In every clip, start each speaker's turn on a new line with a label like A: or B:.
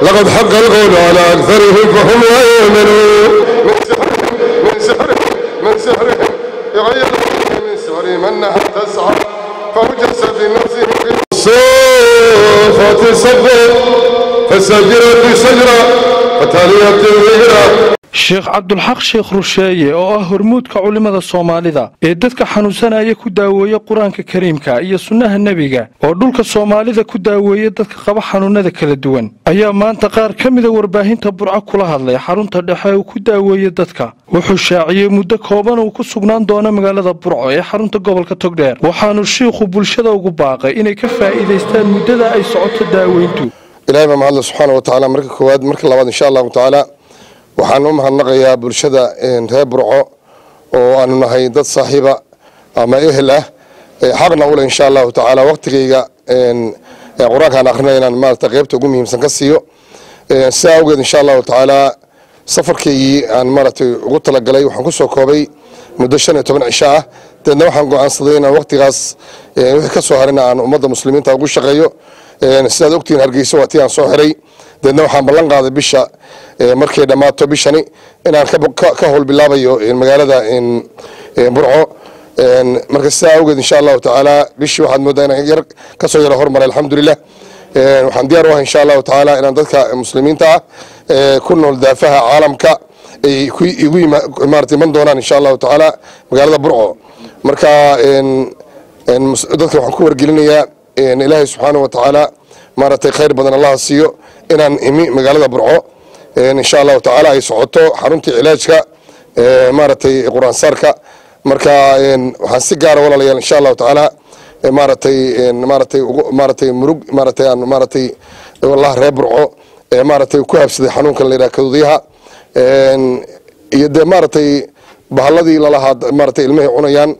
A: فقد حق القول على أكثرهم فهم لا يؤمنون. من سحرهم من سحرهم من سحرهم يغير من سحرهم أنها تسعى فوجس في نفسه الصوفة صفا فالساجرة سجرة فتالية ذكرى
B: sheekh cabdulxaq sheekh rusheeye oo ah hormuudka culimmada soomaalida ee dadka xanuunsanaya ku daaweeya qur'aanka kariimka iyo sunnaha nebiga oo dhulka soomaalida ku daaweeya dadka qaba xanuunnada kala duwan ayaa maanta qaar ka mida warbaahinta burco kula hadlay xarunta dhexe uu ku daaweeya dadka. Wuxuu shaaciyey muddo kooban uu ku sugnaan doono magaalada burco ee xarunta gobolka togdheer waxaanu shiikhu bulshada ugu baaqay inay ka faa'iidaystaan muddada ay socoto daaweyntu.
A: Ilaahay baa mahadle subxaana wa tacaala marka koowaad marka labaad insha allahu tacaala waxaan u mahadnaqayaa bulshada reer burco oo aanu nahay dad saaxiiba ama ehel ah. Xaqna ule insha allahu tacaala waqtigayga qur'aankaan akrinaya inaan maarata qeybta ugu muhiimsan ka siiyo. Sidaa awgeed insha allahu tacaala safarkaygii aan maaratay ugu talagalay waxaan ku soo koobay muddo shan iyo toban cisho ah. Deedna waxaan go'aansaday inaan waqtigaas wixii ka harina aan ummadda muslimiinta ugu shaqeeyo. Sidaad ogtihiin hargeysa waa aan soo xiray. Deedna waxaan ballan qaaday bisha markay dhammaato bishani inaan ka howl bilaabayo magaalada burco marka sidaa awgeed insha allahu tacaala bishii waxaad moodaa inaan yar ka soo yaro hormaray alxamdulilah waxaan diyaar u ahay insha allahu tacaala inaan dadka muslimiinta ah ku nool daafaha caalamka ay igu maarata iman doonaan insha allahu tacaala magaalada burco. Marka dadka waxaan ku wargelinayaa ilaahay subxaana wa tacaala maaragtay khayr badan allaha siiyo inaan imi magaalada burco insha allahu tacaala ay socoto xaruntii cilaajka maaragtay qur'aansaarka. Marka waxaan si gaara walaalayaal insha allahu tacaala maaratay maaratay maaratay murug maaratay aan maaratay wallaha reer burco maaratay ku habsaday xanuunkan la yidhaha kaduudyaha iyo dee maaratay bahalladii lalahaa maaratay ilmahay cunayaan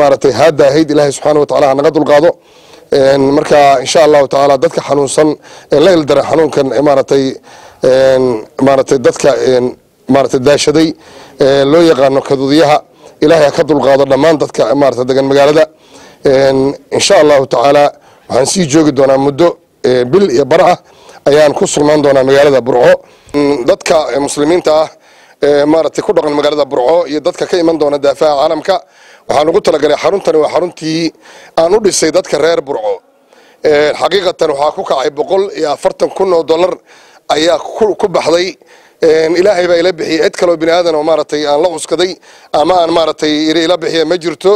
A: maaratay haadda ahayd ilaahay subxaana wa tacala hanaga dulqaado. Marka insha allahu tacaala dadka xanuunsan la ildara xanuunkan maaratay maaratay dadka maaratay daashaday loo yaqaano kaduudyaha ilaahay ha ka dulqaado dhammaan dadka maarata degan magaalada. Insha allahu tacaala waxaan sii joogi doonaa muddo bil iyo bar ah ayaan ku sugnaan doonaa magaalada burco. Dadka muslimiinta ah maaratay ku dhaqan magaalada burco iyo dadka ka iman doona daafaha caalamka waxaan ugu talagalay xaruntani waa xaruntii aan u dhisay dadka reer burco. Xaqiiqatan waxaa ku kacay boqol iyo afartan kun oo dollar ayaa ku baxday. Ilaahay baa ila bixiyey. Cid kaloo bini aadan oo maaratay aan la cuskaday ama aan maaratay ila bixiya ma jirto.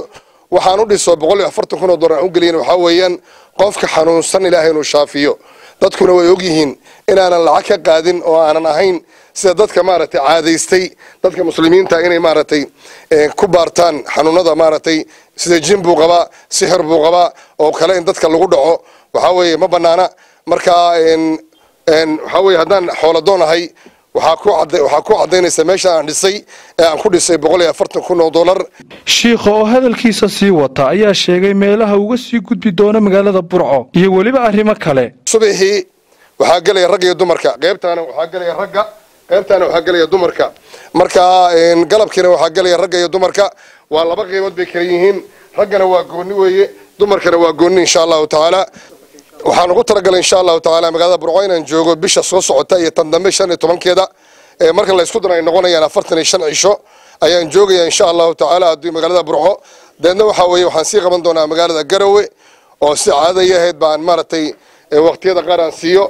A: Waxaan u dhiso boqol iyo afartan kun oo dollar aan u geliyin waxaa weeyaan qofka xanuunsan ilaahay inuu shaafiyo. Dadkuna way ogyihiin inaanan lacag ka qaadin oo aanan ahayn sida dadka maaragtay caadaystay. Dadka muslimiinta inay maaragtay ku baartaan xanuunada maaragtay. Sida jin buu qabaa sixir buu qabaa oo kale in dadka lagu dhaco. Waxaa weeye ma banaana marka waxaa weye haddaan xooladoon ahay waxaa ku cadaynaysa meesha aan dhisay ee aan ku dhisay boqol iyo afartan kun oo dollar.
B: Shiikha oo hadalkiisa sii wata ayaa sheegay meelaha uga sii gudbi doona magaalada burco iyo weliba arrimo kale.
A: Subaxii waxaa gelaya ragga iyo dumarka qeybtaana waxaa gelaya ragga qeybtaana waxaa gelaya dumarka. Marka galabkiina waxaa gelaya ragga iyo dumarka waa laba qeybood bay kala yihiin. Raggana waa gooni weeye dumarkana waa gooni insha allahu tacaala waxaan ugu talagalay insha allahu tacaala magaalada burco inaan joogo bisha soo socota iyo tan dambe shan iyo tobankeeda. Marka la isku daro ay noqonayaan afartan iyo shan cisho ayaan joogaya insha allahu tacaala haddii magaalada burco deedna waxaa weeye waxaan sii qaban doonaa magaalada garowe oo si caadaya ahayd baan maaragtay waqtiyada qaar aan siiyo.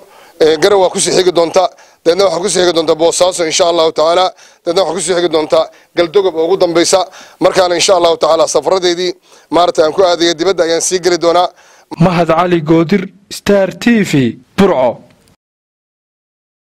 A: Garow waa ku sii xigi doonta. Deedna waxaa ku sii xigi doonta boosaaso insha allahu tacaala. Deedna waxaa ku sii xigi doonta galdogob oo ugu dambaysa. Markaana insha allahu tacaala safaradeydii maaragtay aan ku aadaya dibadda ayaan sii geli doonaa
B: mahad cali goodir star t v burco